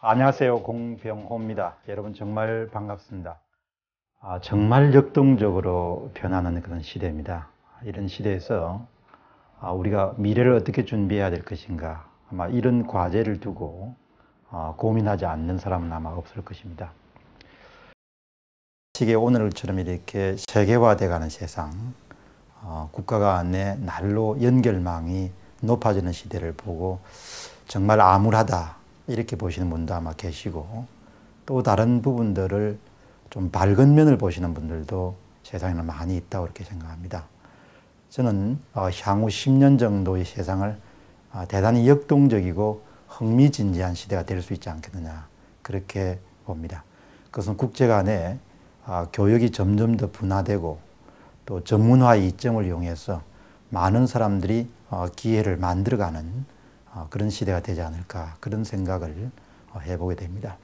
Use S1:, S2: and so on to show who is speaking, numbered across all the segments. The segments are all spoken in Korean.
S1: 안녕하세요. 공병호입니다. 여러분 정말 반갑습니다. 아, 정말 역동적으로 변하는 그런 시대입니다. 이런 시대에서 아, 우리가 미래를 어떻게 준비해야 될 것인가 아마 이런 과제를 두고 아, 고민하지 않는 사람은 아마 없을 것입니다. 시계 오늘처럼 이렇게 세계화돼가는 세상, 어, 국가 간의 날로 연결망이 높아지는 시대를 보고 정말 암울하다 이렇게 보시는 분도 아마 계시고 또 다른 부분들을 좀 밝은 면을 보시는 분들도 세상에는 많이 있다고 이렇게 생각합니다. 저는 어, 향후 10년 정도의 세상을 어, 대단히 역동적이고 흥미진진한 시대가 될 수 있지 않겠느냐 그렇게 봅니다. 그것은 국제 간에 어, 교육이 점점 더 분화되고 또 전문화의 이점을 이용해서 많은 사람들이 기회를 만들어가는 그런 시대가 되지 않을까 그런 생각을 해보게 됩니다.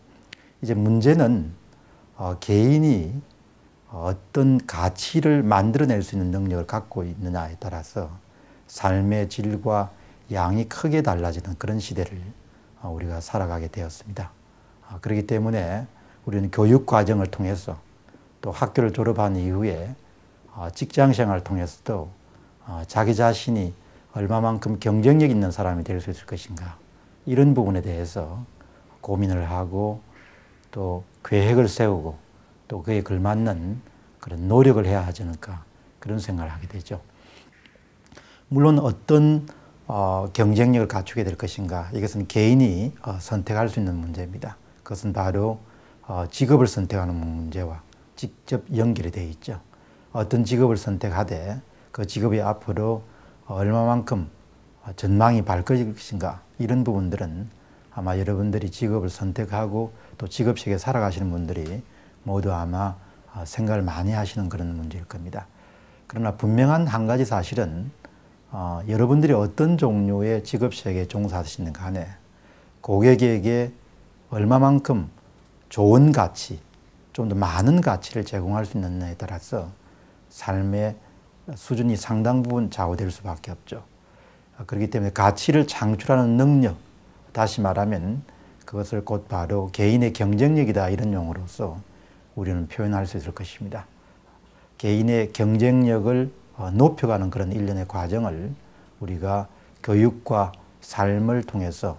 S1: 이제 문제는 개인이 어떤 가치를 만들어낼 수 있는 능력을 갖고 있느냐에 따라서 삶의 질과 양이 크게 달라지는 그런 시대를 우리가 살아가게 되었습니다. 그렇기 때문에 우리는 교육 과정을 통해서 또 학교를 졸업한 이후에 직장 생활을 통해서도 자기 자신이 얼마만큼 경쟁력 있는 사람이 될 수 있을 것인가 이런 부분에 대해서 고민을 하고 또 계획을 세우고 또 그에 걸맞는 그런 노력을 해야 하지 않을까 그런 생각을 하게 되죠. 물론 어떤 어, 경쟁력을 갖추게 될 것인가 이것은 개인이 어, 선택할 수 있는 문제입니다. 그것은 바로 어, 직업을 선택하는 문제와 직접 연결이 되어 있죠. 어떤 직업을 선택하되 그 직업이 앞으로 얼마만큼 전망이 밝을 것인가 이런 부분들은 아마 여러분들이 직업을 선택하고 또 직업식에 살아가시는 분들이 모두 아마 생각을 많이 하시는 그런 문제일 겁니다. 그러나 분명한 한 가지 사실은 어, 여러분들이 어떤 종류의 직업식에 종사하시는 간에 고객에게 얼마만큼 좋은 가치, 좀 더 많은 가치를 제공할 수 있느냐에 따라서 삶의 수준이 상당 부분 좌우될 수밖에 없죠. 그렇기 때문에 가치를 창출하는 능력, 다시 말하면 그것을 곧바로 개인의 경쟁력이다 이런 용어로서 우리는 표현할 수 있을 것입니다. 개인의 경쟁력을 어, 높여가는 그런 일련의 과정을 우리가 교육과 삶을 통해서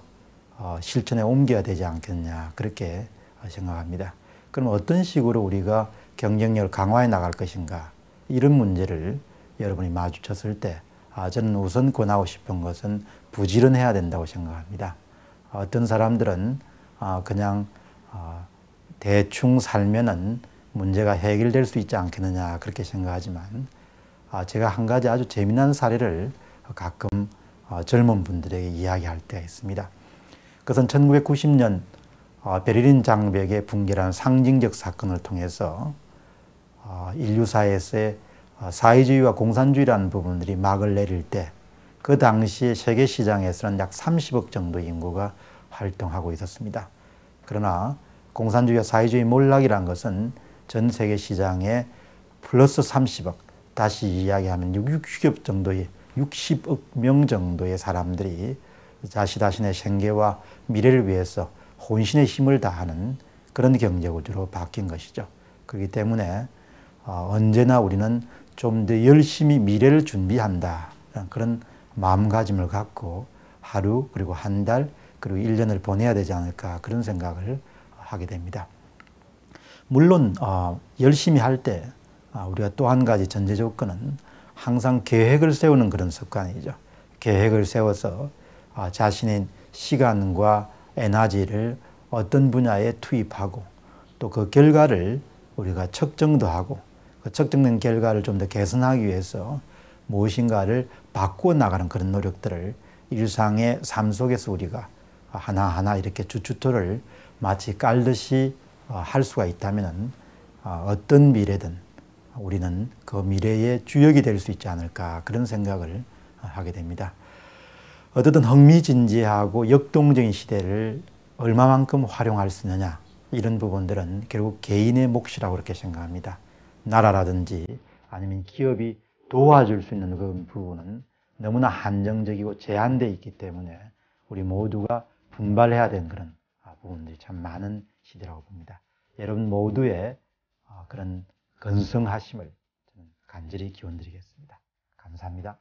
S1: 어, 실천에 옮겨야 되지 않겠냐 그렇게 생각합니다. 그럼 어떤 식으로 우리가 경쟁력을 강화해 나갈 것인가 이런 문제를 여러분이 마주쳤을 때 아, 저는 우선 권하고 싶은 것은 부지런해야 된다고 생각합니다. 어떤 사람들은 아, 그냥 아, 대충 살면은 문제가 해결될 수 있지 않겠느냐 그렇게 생각하지만 제가 한 가지 아주 재미난 사례를 가끔 어, 젊은 분들에게 이야기할 때가 있습니다. 그것은 1990년 어, 베를린 장벽의 붕괴라는 상징적 사건을 통해서 어, 인류사에서의 사회주의와 공산주의라는 부분들이 막을 내릴 때 그 당시에 세계 시장에서는 약 30억 정도 인구가 활동하고 있었습니다. 그러나 공산주의와 사회주의 몰락이란 것은 전 세계 시장에 플러스 30억, 다시 이야기하면 60억 정도의 60억 명 정도의 사람들이 자신 자신의 생계와 미래를 위해서 혼신의 힘을 다하는 그런 경제 구조로 바뀐 것이죠. 그렇기 때문에 어, 언제나 우리는 좀 더 열심히 미래를 준비한다. 그런 마음가짐을 갖고 하루 그리고 한 달 그리고 1년을 보내야 되지 않을까 그런 생각을 하게 됩니다. 물론 어, 열심히 할때 어, 우리가 또 한 가지 전제 조건은 항상 계획을 세우는 그런 습관이죠. 계획을 세워서 어, 자신의 시간과 에너지를 어떤 분야에 투입하고 또 그 결과를 우리가 측정도 하고 그 측정된 결과를 좀 더 개선하기 위해서 무엇인가를 바꾸어 나가는 그런 노력들을 일상의 삶 속에서 우리가 하나하나 이렇게 주춧돌을 마치 깔듯이 어, 할 수가 있다면 어, 어떤 미래든 우리는 그 미래의 주역이 될 수 있지 않을까 그런 생각을 하게 됩니다. 어쨌든 흥미진지하고 역동적인 시대를 얼마만큼 활용할 수 있느냐 이런 부분들은 결국 개인의 몫이라고 그렇게 생각합니다. 나라라든지 아니면 기업이 도와줄 수 있는 그 부분은 너무나 한정적이고 제한되어 있기 때문에 우리 모두가 분발해야 되는 그런 부분들이 참 많은 시대라고 봅니다. 여러분 모두의 어, 그런 건성하심을 간절히 기원드리겠습니다. 감사합니다.